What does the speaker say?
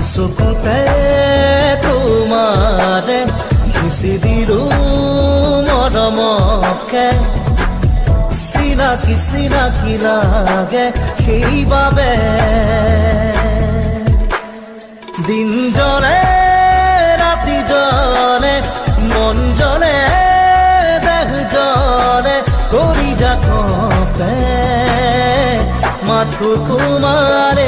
চকুতে তোমাৰে সিঁচি দিলো মৰমকে চিনাকি চিনাকি লাগে সেইবাবে দিনজনে ৰাতিজনে মন জনে দেহজনে কৰি যাকপে মাথো তোমাৰ